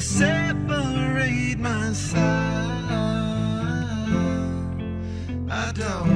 separate my side. I don't,